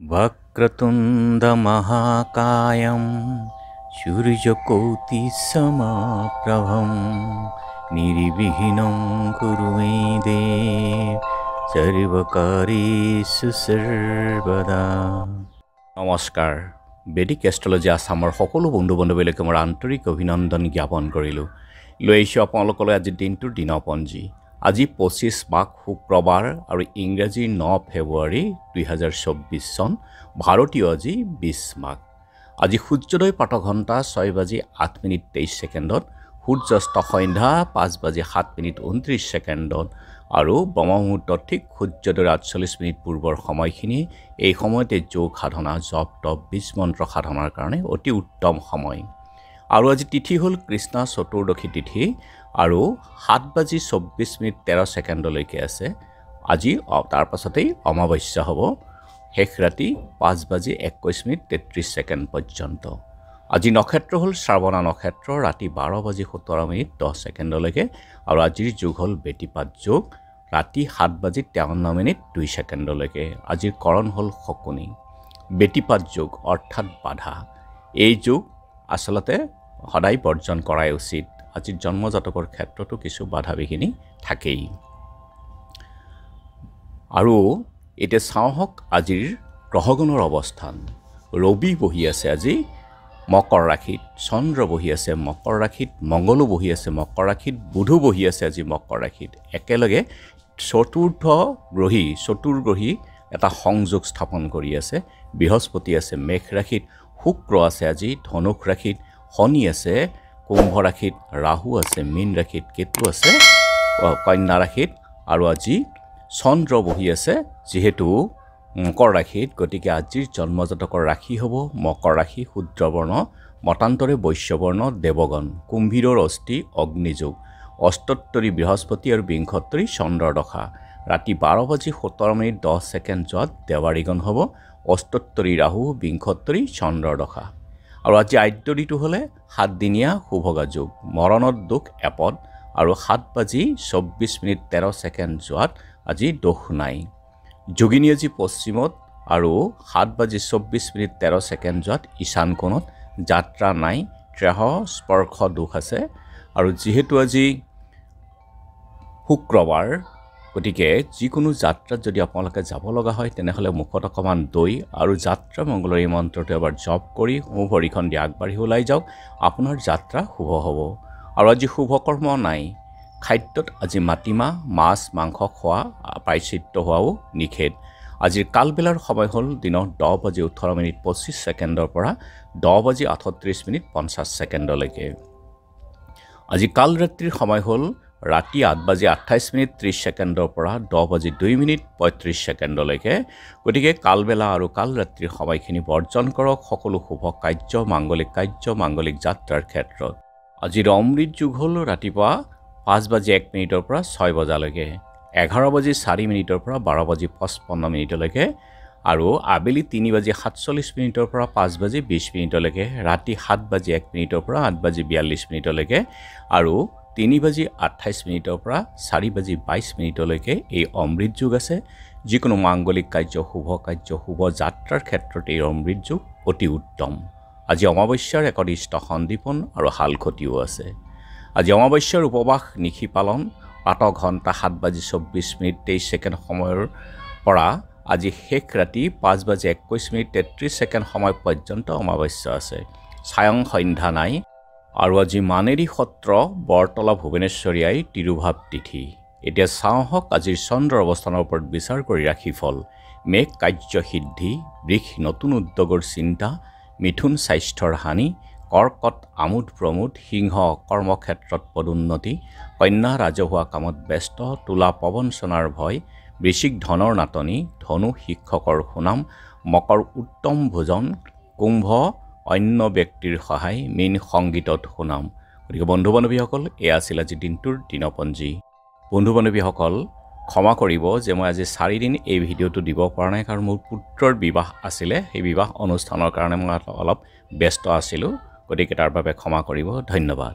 वक्रतुण्डमहाकायं सूर्यकोटिसमप्रभं निर्विघ्नं कुरु मे देव सर्वकारेषु সৰ্বদা নমস্কাৰ বেদিক এষ্ট্ৰলজি আছামৰ সকলো বন্ধু বান্ধৱীলৈকে মোৰ আন্তৰিক অভিনন্দন জ্ঞাপন কৰিলোঁ লৈ আহিছোঁ আপোনালোকলৈ আজিৰ দিনটোৰ দিনপঞ্জী আজি পঁচিছ মাঘ শুক্ৰবাৰ আৰু ইংৰাজী ন ফেব্ৰুৱাৰী দুহেজাৰ চৌব্বিছ চন ভাৰতীয় আজি বিছ মাঘ। আজি সূৰ্যোদয় প্ৰাতঘণ্টা ছয় বাজি আঠ মিনিট তেইছ ছেকেণ্ডত সূৰ্যাস্ত সন্ধ্যা পাঁচ বাজি সাত মিনিট ঊনত্ৰিছ ছেকেণ্ডত আৰু ব্ৰহ্মমুহূৰ্তত ঠিক সূৰ্যোদয়ৰ আঠচল্লিছ মিনিট পূৰ্বৰ সময়খিনি এই সময়তে যোগ সাধনা জপ তপ বীজ মন্ত্ৰ সাধনাৰ কাৰণে অতি উত্তম সময়। আৰু আজি তিথি হ'ল কৃষ্ণা চতুৰ্দশী তিথি আৰু সাত বাজি চৌব্বিছ মিনিট তেৰ ছেকেণ্ডলৈকে আছে। আজি তাৰ পাছতেই অমাৱস্যা হ'ব। শেষ ৰাতি পাঁচ বাজি একৈছ মিনিট তেত্ৰিছ ছেকেণ্ড পৰ্যন্ত। আজি নক্ষত্ৰ হ'ল শ্ৰাৱণা নক্ষত্ৰ ৰাতি বাৰ বাজি সোতৰ মিনিট দহ ছেকেণ্ডলৈকে আৰু আজিৰ যুগ হ'ল বেটীপাত যুগ ৰাতি সাত বাজি তেৱন্ন মিনিট দুই ছেকেণ্ডলৈকে। আজিৰ কৰণ হ'ল শকুনি। বেটীপাত যুগ অৰ্থাৎ বাধা। এই যুগ আচলতে সদায় বৰ্জন কৰাই উচিত। আজিৰ জন্মজাতকৰ ক্ষেত্ৰতো কিছু বাধা বিঘিনি থাকেই। আৰু এতিয়া চাওঁ হওক আজিৰ গ্ৰহগণৰ অৱস্থান। ৰবি বহি আছে আজি মকৰ ৰাশিত চন্দ্ৰ বহি আছে মকৰ ৰাশিত মংগলো বহি আছে মকৰ ৰাশিত বুধো বহি আছে আজি মকৰ ৰাশিত। একেলগে চতুৰ্থ গ্ৰহী চতুৰ্গ্ৰহী এটা সংযোগ স্থাপন কৰি আছে। বৃহস্পতি আছে মেঘ ৰাশিত শুক্ৰ আছে আজি ধনুষ ৰাশিত শনি আছে কুম্ভ ৰাশিত ৰাহু আছে মীন ৰাশিত কেতু আছে কন্যা ৰাশিত আৰু আজি চন্দ্ৰ বহি আছে যিহেতু মকৰ ৰাশিত গতিকে আজিৰ জন্মজাতকৰ ৰাশি হ'ব মকৰ ৰাশি শুদ্ৰবৰ্ণ মতান্তৰে বৈশ্যবৰ্ণ দেৱগণ কুম্ভীৰৰ অস্থি অগ্নিযোগ অস্তত্তৰী বৃহস্পতি আৰু বিংশত্তৰী চন্দ্ৰৰ দশা। ৰাতি বাৰ বাজি সোতৰ মিনিট দহ ছেকেণ্ড যোৱাত দেৱাৰীগণ হ'ব অস্তত্তৰী ৰাহু বিংশত্তৰী চন্দ্ৰৰ দশা। আৰু আজি আদ্যদিটো হ'লে সাতদিনীয়া শুভগা যুগ। মৰণত দুখ এপদ আৰু সাত বাজি চৌব্বিছ মিনিট তেৰ ছেকেণ্ড যোৱাত আজি দোষ নাই। যোগিনী আজি পশ্চিমত আৰু সাত বাজি চৌব্বিছ মিনিট তেৰ ছেকেণ্ড যোৱাত ঈশান কোণত যাত্ৰা নাই ত্ৰেহ স্পৰ্শ দোষ আছে। আৰু যিহেতু আজি শুক্ৰবাৰ গতিকে যিকোনো যাত্ৰাত যদি আপোনালোকে যাব লগা হয় তেনেহ'লে মুখত অকণমান দৈ আৰু যাত্ৰা মংগলৰ এই মন্ত্ৰটো এবাৰ জপ কৰি সোঁ ভৰিখন দি আগবাঢ়ি ওলাই যাওক। আপোনাৰ যাত্ৰা শুভ হ'ব। আৰু আজি শুভকৰ্ম নাই। খাদ্যত আজি মাটিমাহ মাছ মাংস খোৱা প্ৰায়চিত্ৰ হোৱাও নিষেধ। আজিৰ কালবেলাৰ সময় হ'ল দিনৰ দহ বাজি ওঠৰ মিনিট পঁচিছ ছেকেণ্ডৰ পৰা দহ বাজি আঠত্ৰিছ মিনিট পঞ্চাছ ছেকেণ্ডলৈকে। আজি কাল ৰাত্ৰিৰ সময় হ'ল ৰাতি আঠ বাজি আঠাইছ মিনিট ত্ৰিছ ছেকেণ্ডৰ পৰা দহ বাজি দুই মিনিট পঁয়ত্ৰিছ ছেকেণ্ডলৈকে। গতিকে কালবেলা আৰু কাল ৰাত্ৰিৰ সময়খিনি বৰ্জন কৰক। সকলো শুভ কাৰ্য মাংগলিক কাৰ্য মাংগলিক যাত্ৰাৰ ক্ষেত্ৰত। আজিৰ অমৃত যুগ হ'ল ৰাতিপুৱা পাঁচ বাজি এক মিনিটৰ পৰা ছয় বজালৈকে। এঘাৰ বাজি চাৰি মিনিটৰ পৰা বাৰ বাজি পঁচপন্ন মিনিটলৈকে। আৰু আবেলি তিনি বাজি সাতচল্লিছ মিনিটৰ পৰা পাঁচ বাজি বিছ মিনিটলৈকে। ৰাতি সাত বাজি এক মিনিটৰ পৰা আঠ বাজি বিয়াল্লিছ মিনিটলৈকে। আৰু তিনি বাজি আঠাইছ মিনিটৰ পৰা চাৰি বাজি বাইছ মিনিটলৈকে এই অমৃত যুগ আছে। যিকোনো মাংগলিক কাৰ্য শুভ কাৰ্য শুভ যাত্ৰাৰ ক্ষেত্ৰত এই অমৃত যুগ অতি উত্তম। আজি অমাৱস্যাৰ একনিষ্ঠ সন্দীপন আৰু শালখতিও আছে। আজি অমাৱস্যাৰ উপবাস নিশি পালন প্ৰাত ঘণ্টা সাত বাজি চৌব্বিছ মিনিট তেইছ ছেকেণ্ড সময়ৰ পৰা আজি শেষ ৰাতি পাঁচ বাজি একৈছ মিনিট তেত্ৰিছ ছেকেণ্ড সময় পৰ্যন্ত অমাৱস্যা আছে। ছায়ং সন্ধ্যা নাই আৰু আজি মানেৰী সত্ৰ বৰতলা ভুৱনেশ্বৰীয়াই তিৰুভাৱ তিথি। এতিয়া চাওঁ হওক আজিৰ চন্দ্ৰৰ অৱস্থানৰ ওপৰত বিচাৰ কৰি ৰাখি ফল। মেঘ কাৰ্য সিদ্ধি বৃষ নতুন উদ্যোগৰ চিন্তা মিথুন স্বাস্থ্যৰ হানি কৰ্কট আমোদ প্ৰমোদ সিংহ কৰ্মক্ষেত্ৰত পদোন্নতি কন্যা ৰাজহুৱা কামত ব্যস্ত তোলা পৱনচনাৰ ভয় বৃশ্চিক ধনৰ নাটনি ধনু শিক্ষকৰ সুনাম মকৰ উত্তম ভোজন কুম্ভ অন্য ব্যক্তিৰ সহায় মীন সংগীতত সুনাম। গতিকে বন্ধু বান্ধৱীসকল এয়া আছিল আজি দিনটোৰ দিনপঞ্জী। বন্ধু বান্ধৱীসকল ক্ষমা কৰিব যে মই আজি চাৰিদিন এই ভিডিঅ'টো দিব পৰা নাই কাৰণ মোৰ পুত্ৰৰ বিবাহ আছিলে। সেই বিবাহ অনুষ্ঠানৰ কাৰণে মই অলপ ব্যস্ত আছিলোঁ গতিকে তাৰ বাবে ক্ষমা কৰিব। ধন্যবাদ।